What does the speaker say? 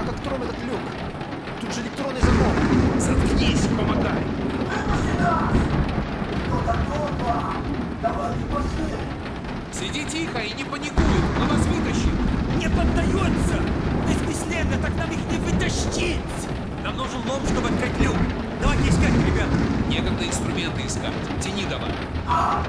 как откроем этот люк? Тут же электронный замок. Заткнись, помогай. Сиди тихо и не паникуй, мы вас вытащим. Не поддается! Ведь бесследно, так нам их не вытащить! Нам нужен лом, чтобы открыть люк. Давайте искать, ребят. Некогда инструменты искать. Тяни давай. А,